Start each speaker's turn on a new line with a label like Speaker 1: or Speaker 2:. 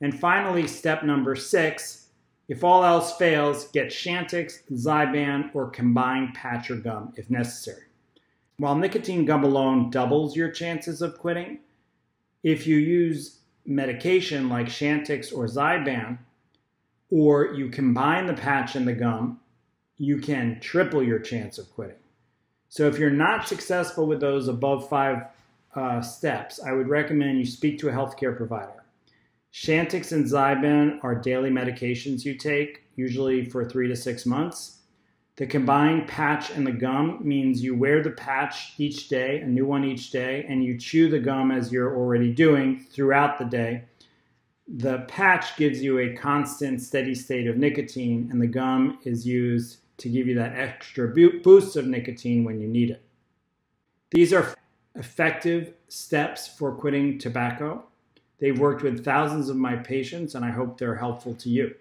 Speaker 1: And finally, step number six, if all else fails, get Chantix, Zyban, or combined patch or gum if necessary. While nicotine gum alone doubles your chances of quitting, if you use medication like Chantix or Zyban, or you combine the patch and the gum, you can triple your chance of quitting. So if you're not successful with those above five uh, steps, I would recommend you speak to a healthcare provider. Chantix and Zyban are daily medications you take, usually for three to six months. The combined patch and the gum means you wear the patch each day, a new one each day, and you chew the gum as you're already doing throughout the day. The patch gives you a constant, steady state of nicotine, and the gum is used to give you that extra boost of nicotine when you need it. These are effective steps for quitting tobacco. They've worked with thousands of my patients, and I hope they're helpful to you.